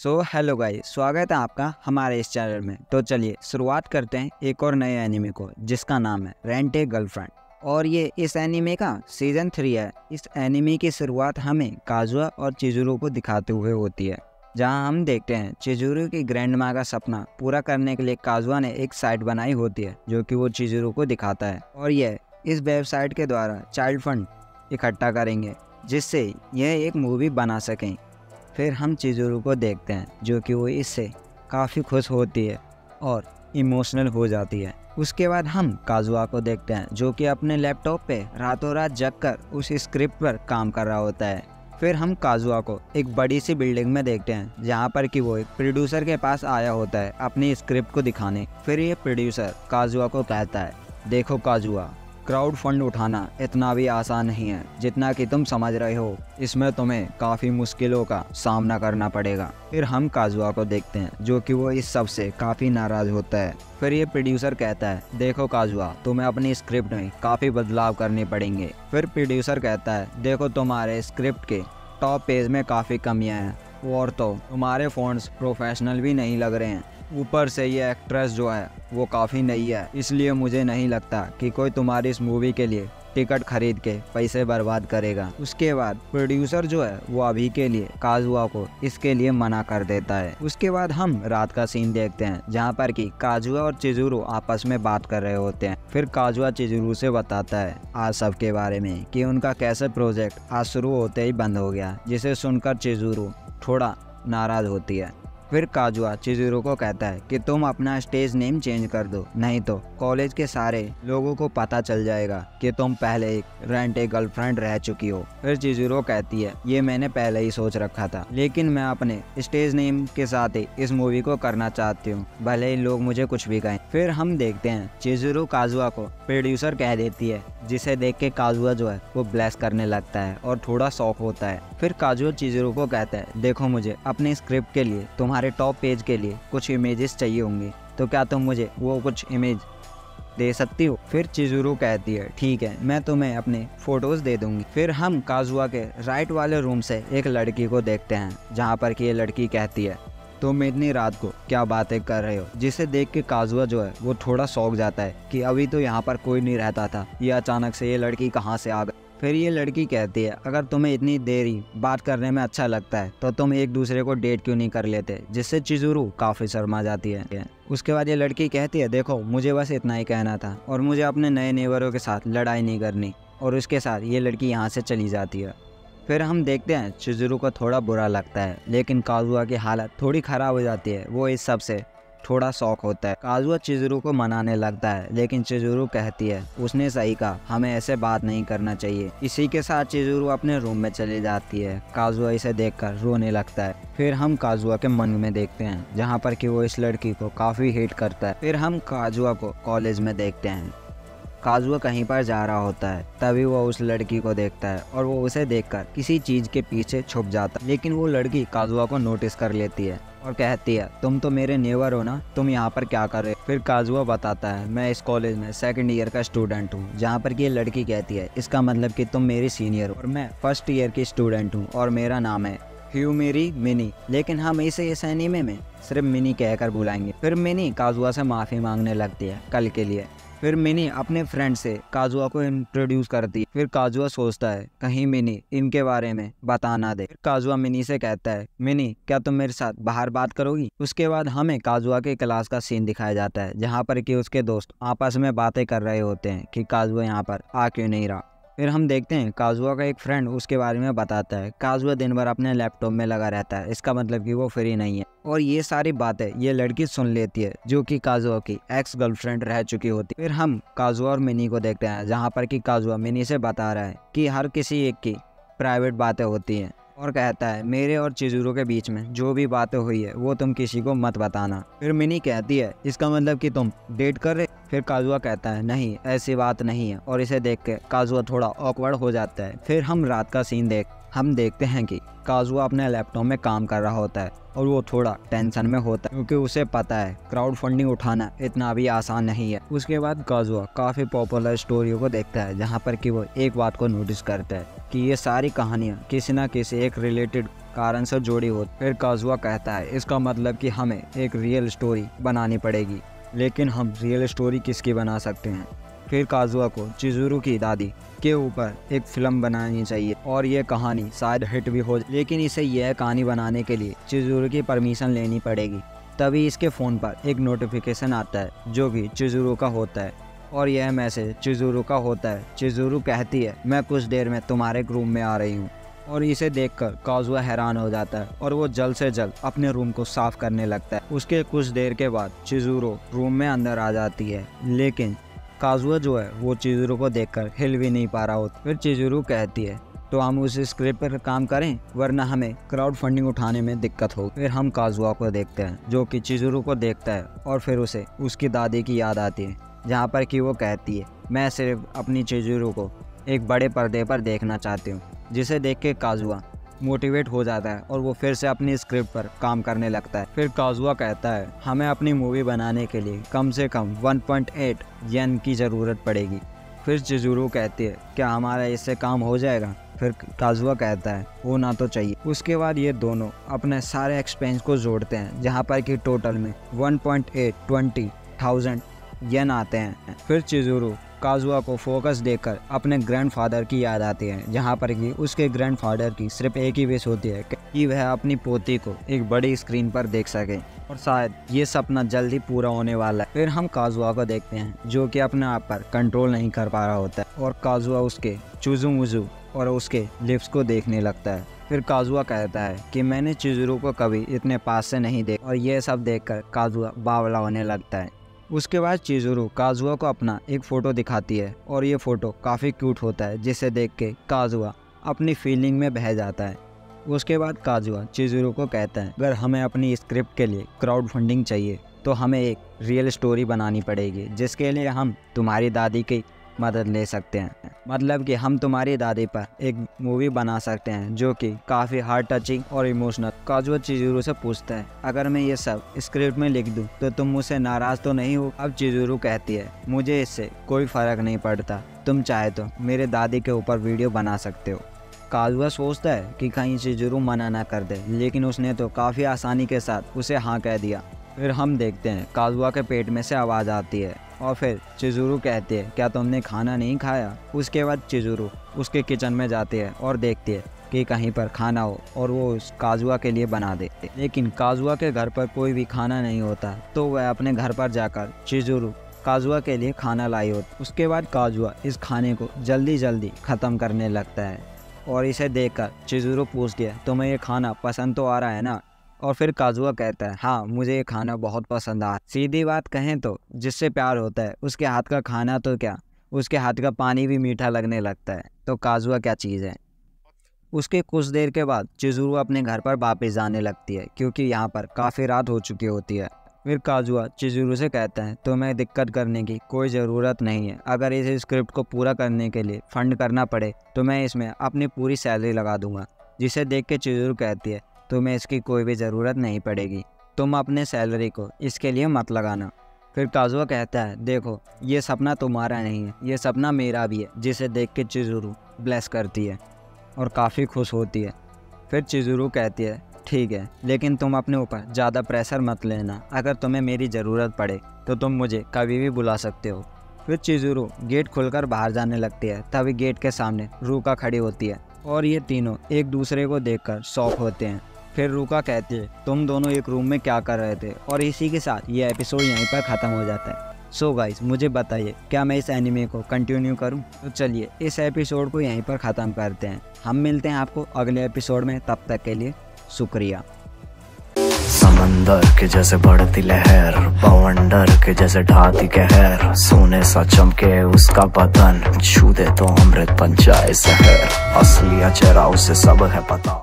So hello guys स्वागत है आपका हमारे इस चैनल में। तो चलिए, शुरुआत करते हैं एक और नए एनिमे को, जिसका नाम है रेंट ए गर्लफ्रेंड और ये इस एनिमे का सीज़न थ्री है। इस एनिमे की शुरुआत हमें काजुआ और चिजुरू को दिखाते हुए होती है। जहाँ हम देखते हैं चिजुरू की ग्रैंड माँ का सपना पूरा करने के लिए काजुआ ने एक साइट बनाई होती है, जो कि वो चिजुरू को दिखाता है। और यह इस वेबसाइट के द्वारा चाइल्ड फंड इकट्ठा करेंगे, जिससे यह एक मूवी बना सकें। फिर हम चिजुरू को देखते हैं, जो कि वो इससे काफ़ी खुश होती है और इमोशनल हो जाती है। उसके बाद हम काजुआ को देखते हैं, जो कि अपने लैपटॉप पे रातों रात जग कर उस स्क्रिप्ट पर काम कर रहा होता है। फिर हम काजुआ को एक बड़ी सी बिल्डिंग में देखते हैं, जहाँ पर कि वो एक प्रोड्यूसर के पास आया होता है अपनी स्क्रिप्ट को दिखाने। फिर ये प्रोड्यूसर काजुआ को कहता है, देखो काजुआ क्राउड फंड उठाना इतना भी आसान नहीं है, जितना कि तुम समझ रहे हो। इसमें तुम्हें काफ़ी मुश्किलों का सामना करना पड़ेगा। फिर हम काजुआ को देखते हैं, जो कि वो इस सबसे काफ़ी नाराज़ होता है। फिर ये प्रोड्यूसर कहता है, देखो काजुआ, तुम्हें अपनी स्क्रिप्ट में काफ़ी बदलाव करने पड़ेंगे। फिर प्रोड्यूसर कहता है, देखो तुम्हारे स्क्रिप्ट के टॉप पेज में काफ़ी कमियाँ हैं, और तो तुम्हारे फ़ोन्स प्रोफेशनल भी नहीं लग रहे हैं। ऊपर से ये एक्ट्रेस जो है, वो काफ़ी नई है। इसलिए मुझे नहीं लगता कि कोई तुम्हारी इस मूवी के लिए टिकट खरीद के पैसे बर्बाद करेगा। उसके बाद प्रोड्यूसर जो है, वो अभी के लिए काजुआ को इसके लिए मना कर देता है। उसके बाद हम रात का सीन देखते हैं, जहाँ पर कि काजुआ और चिजुरू आपस में बात कर रहे होते हैं। फिर काजुआ चिजुरू से बताता है आज सब के बारे में कि उनका कैसे प्रोजेक्ट आज शुरू होते ही बंद हो गया, जिसे सुनकर चिजुरू थोड़ा नाराज़ होती है। फिर काजुआ चिजुरो को कहता है कि तुम अपना स्टेज नेम चेंज कर दो, नहीं तो कॉलेज के सारे लोगों को पता चल जाएगा कि तुम पहले एक रेंट एक गर्लफ्रेंड रह चुकी हो। फिर चिजुरो कहती है, ये मैंने पहले ही सोच रखा था, लेकिन मैं अपने स्टेज नेम के साथ ही इस मूवी को करना चाहती हूँ, भले ही लोग मुझे कुछ भी कहें। फिर हम देखते हैं चिजुरो काजुआ को प्रोड्यूसर कह देती है, जिसे देख के काजुआ जो है, वो ब्लेस करने लगता है और थोड़ा शौक होता है। फिर काजुआ चिजुरो को कहता है, देखो मुझे, अपने स्क्रिप्ट के लिए तुम्हारे हमारे टॉप पेज के लिए कुछ इमेजेस चाहिए होंगे। तो क्या तुम मुझे वो कुछ इमेज दे सकती हो? फिर चिजुरू कहती है, ठीक है, मैं तुम्हें अपने फ़ोटोज़ दे दूँगी। फिर हम काजुआ के राइट वाले रूम से एक लड़की को देखते हैं, जहाँ पर कि ये लड़की कहती है, तुम इतनी रात को क्या बातें कर रहे हो? जिसे देख के काजुआ जो है, वो थोड़ा सौक जाता है कि अभी तो यहाँ पर कोई नहीं रहता था। ये अचानक से ये लड़की कहाँ से आ गई? फिर ये लड़की कहती है, अगर तुम्हें इतनी देरी बात करने में अच्छा लगता है तो तुम एक दूसरे को डेट क्यों नहीं कर लेते? जिससे चिजुरू काफ़ी शर्मा जाती है। उसके बाद ये लड़की कहती है, देखो, मुझे बस इतना ही कहना था और मुझे अपने नए नेबरों के साथ लड़ाई नहीं करनी और उसके साथ ये लड़की यहाँ से चली जाती है। फिर हम देखते हैं, चिजुरू को थोड़ा बुरा लगता है, लेकिन काजुआ की हालत थोड़ी ख़राब हो जाती है, वो इस सबसे थोड़ा शौक होता है। काजुआ चिजरू को मनाने लगता है, लेकिन चिजरू कहती है, उसने सही कहा, हमें ऐसे बात नहीं करना चाहिए। इसी के साथ चिजरू अपने रूम में चली जाती है। काजुआ इसे देखकर रोने लगता है। फिर हम काजुआ के मन में देखते हैं, जहाँ पर कि वो इस लड़की को काफ़ी हेट करता है। फिर हम काजुआ को कॉलेज में देखते हैं। काजुआ कहीं पर जा रहा होता है, तभी वो उस लड़की को देखता है और वो उसे देखकर किसी चीज़ के पीछे छुप जाता है। लेकिन वो लड़की काजुआ को नोटिस कर लेती है और कहती है, तुम तो मेरे नेवर हो ना? तुम यहाँ पर क्या कर रहे फिर काजुआ बताता है, मैं इस कॉलेज में सेकंड ईयर का स्टूडेंट हूँ, जहाँ पर की लड़की कहती है, इसका मतलब कि तुम मेरी सीनियर हो और मैं फ़र्स्ट ईयर की स्टूडेंट हूँ और मेरा नाम है ह्यू मेरी मिनी लेकिन हम इसे इस एनीमे में सिर्फ़ मिनी कहकर बुलाएँगे। फिर मिनी काजुआ से माफ़ी मांगने लगती है कल के लिए। फिर मिनी अपने फ्रेंड से काजुआ को इंट्रोड्यूस करती है। फिर काजुआ सोचता है, कहीं मिनी, इनके बारे में बता ना दे काजुआ मिनी से कहता है, मिनी, क्या तुम मेरे साथ बाहर बात करोगी? उसके बाद हमें काजुआ के क्लास का सीन दिखाया जाता है, जहाँ पर कि उसके दोस्त आपस में बातें कर रहे होते हैं कि काजुआ यहाँ पर आ क्यों नहीं रहा। फिर हम देखते हैं, काजुआ का एक फ्रेंड उसके बारे में बताता है। काजुआ दिन भर अपने लैपटॉप में लगा रहता है, इसका मतलब कि वो फ्री नहीं है। और ये सारी बातें, ये लड़की सुन लेती है, जो कि काजुआ की एक्स गर्लफ्रेंड रह चुकी होती फिर हम काजुआ और मिनी को देखते हैं, जहाँ पर कि काजुआ मिनी से बता रहा है कि हर किसी एक की प्राइवेट बातें होती हैं। और कहता है, मेरे और चिजूरों के बीच में जो भी बातें हुई है, वो तुम किसी को मत बताना। फिर मिनी कहती है, इसका मतलब कि तुम डेट कर रहे फिर काजुआ कहता है, नहीं, ऐसी बात नहीं है। और इसे देख के काजुआ थोड़ा ऑकवर्ड हो जाता है। फिर हम रात का सीन देख हम देखते हैं कि काजुआ अपने लैपटॉप में काम कर रहा होता है और वो थोड़ा टेंशन में होता है, क्योंकि उसे पता है क्राउड फंडिंग उठाना इतना भी आसान नहीं है। उसके बाद काजुआ काफ़ी पॉपुलर स्टोरियों को देखता है, जहाँ पर कि वो एक बात को नोटिस करता है कि ये सारी कहानियाँ किसी न किसी एक रिलेटेड कारण से जुड़ी हो फिर काजुआ कहता है, इसका मतलब कि हमें एक रियल स्टोरी बनानी पड़ेगी। लेकिन हम रियल स्टोरी किसकी बना सकते हैं? फिर काजुआ को चिजुरू की दादी के ऊपर एक फ़िल्म बनानी चाहिए और ये कहानी शायद हिट भी हो, लेकिन इसे यह कहानी बनाने के लिए चिजुरू की परमिशन लेनी पड़ेगी। तभी इसके फ़ोन पर एक नोटिफिकेशन आता है, जो कि चिजुरू का होता है। और यह मैसेज चिजुरू का होता है, चिजुरू कहती है, मैं कुछ देर में तुम्हारे रूम में आ रही हूँ। और इसे देखकर काजुआ हैरान हो जाता है और वो जल्द से जल्द अपने रूम को साफ़ करने लगता है। उसके कुछ देर के बाद चिजूरो रूम में अंदर आ जाती है, लेकिन काजुआ जो है, वो चिजूरो को देखकर हिल भी नहीं पा रहा होता फिर चिजूरो कहती है तो हम उस स्क्रिप्ट पर काम करें, वरना हमें क्राउड फंडिंग उठाने में दिक्कत हो फिर हम काजुआ को देखते हैं, जो कि चिजुरू को देखता है, और फिर उसे, उसकी दादी की याद आती है, जहाँ पर कि वो कहती है, मैं सिर्फ़ अपनी चिजुरू को एक बड़े पर्दे पर देखना चाहती हूँ, जिसे देख के काजुआ मोटिवेट हो जाता है और वो फिर से अपनी स्क्रिप्ट पर काम करने लगता है। फिर काजुआ कहता है, हमें अपनी मूवी बनाने के लिए कम से कम 1.8 येन की ज़रूरत पड़ेगी फिर चिजुरू कहती है, क्या हमारा इससे काम हो जाएगा फिर काजुआ कहता है, वो ना तो चाहिए उसके बाद ये दोनों अपने सारे एक्सपेंस को जोड़ते हैं, जहाँ पर कि टोटल में 1.8 ट्वेंटी थाउज़ेंड आते हैं। फिर चिजुरू काजुआ को फोकस देकर अपने ग्रैंडफादर की याद आती है, जहाँ पर कि उसके ग्रैंडफादर की सिर्फ़ एक ही विश होती है कि वह अपनी पोती को एक बड़ी स्क्रीन पर देख सके। और शायद ये सपना जल्द ही पूरा होने वाला है। फिर हम काजुआ को देखते हैं, जो कि अपने आप पर कंट्रोल नहीं कर पा रहा होता है। और काजुआ उसके चुजू मुजू और उसके लिप्स को देखने लगता है। फिर काजुआ कहता है कि मैंने चिजुरू को कभी इतने पास से नहीं देखा। और ये सब देखकर काजुआ बावला होने लगता है। उसके बाद चिजुरु काजुआ को अपना एक फ़ोटो दिखाती है और ये फ़ोटो काफ़ी क्यूट होता है, जिसे देख के काजुआ अपनी फीलिंग में बह जाता है। उसके बाद काजुआ चिजुरु को कहता है, अगर हमें अपनी स्क्रिप्ट के लिए क्राउड फंडिंग चाहिए तो हमें एक रियल स्टोरी बनानी पड़ेगी, जिसके लिए हम तुम्हारी दादी की मदद ले सकते हैं। मतलब कि हम तुम्हारी दादी पर एक मूवी बना सकते हैं, जो कि काफ़ी हार्ड टचिंग और इमोशनल काजुआ चिजूरू से पूछता है। अगर मैं ये सब स्क्रिप्ट में लिख दूँ तो तुम मुझसे नाराज़ तो नहीं हो? अब चिजूरू कहती है, मुझे इससे कोई फ़र्क नहीं पड़ता। तुम चाहे तो मेरे दादी के ऊपर वीडियो बना सकते हो। काजुआ सोचता है कि कहीं चिजुरू मना ना कर दे, लेकिन उसने तो काफ़ी आसानी के साथ उसे हाँ कह दिया। फिर हम देखते हैं काजुआ के पेट में से आवाज़ आती है और फिर चिजुरू कहती है, क्या तुमने खाना नहीं खाया? उसके बाद चिजुरू उसके किचन में जाती है और देखती है कि कहीं पर खाना हो और वो उस काजुआ के लिए बना देते लेकिन काजुआ के घर पर कोई भी खाना नहीं होता तो वह अपने घर पर जाकर चिजुरू काजुआ के लिए खाना लाई होती उसके बाद काजुआ इस खाने को जल्दी जल्दी ख़त्म करने लगता है और इसे देखकर चिजुरू पूछ गया, तुम्हें ये खाना पसंद तो आ रहा है ना? और फिर काजुआ कहता है हाँ मुझे ये खाना बहुत पसंद आ। सीधी बात कहें तो जिससे प्यार होता है, उसके हाथ का खाना तो क्या? उसके हाथ का पानी भी मीठा लगने लगता है। तो काजुआ क्या चीज़ है? उसके कुछ देर के बाद चिजुरू अपने घर पर वापस जाने लगती है, क्योंकि यहाँ पर काफ़ी रात हो चुकी होती है। फिर काजुआ चिजुरू से कहता है तो मैं दिक्कत करने की कोई ज़रूरत नहीं है। अगर इस स्क्रिप्ट को पूरा करने के लिए फंड करना पड़े तो मैं इसमें अपनी पूरी सैलरी लगा दूँगा। जिसे देख के चिजुरू कहती है तुम्हें इसकी कोई भी ज़रूरत नहीं पड़ेगी। तुम अपने सैलरी को इसके लिए मत लगाना। फिर काजुआ कहता है, देखो, ये सपना तुम्हारा नहीं है, ये सपना मेरा भी है, जिसे देख के चिजुरू ब्लेस करती है और काफ़ी खुश होती है। फिर चिजुरू कहती है, ठीक है, लेकिन तुम अपने ऊपर ज़्यादा प्रेशर मत लेना। अगर तुम्हें मेरी ज़रूरत पड़े तो तुम मुझे कभी भी बुला सकते हो। फिर चिजुरू गेट खुलकर बाहर जाने लगती है, तभी गेट के सामने रूका खड़ी होती है और ये तीनों एक दूसरे को देखकर शौक होते हैं। फिर रूका कहती है तुम दोनों एक रूम में क्या कर रहे थे? और इसी के साथ ये एपिसोड यहीं पर ख़त्म हो जाता है। सो so गाइस मुझे बताइए, क्या मैं इस एनिमे को कंटिन्यू करूँ? तो चलिए, इस एपिसोड को यहीं पर ख़त्म करते हैं। हम मिलते हैं आपको अगले एपिसोड में, तब तक के लिए शुक्रिया। समंदर के जैसे बढ़ती लहर, बवंडर के जैसे ढाती कहर, सोने सा चमके उसका बदन, छू दे तो अमृत पंचायत शहर असली चेहरा, उसे सब है पता।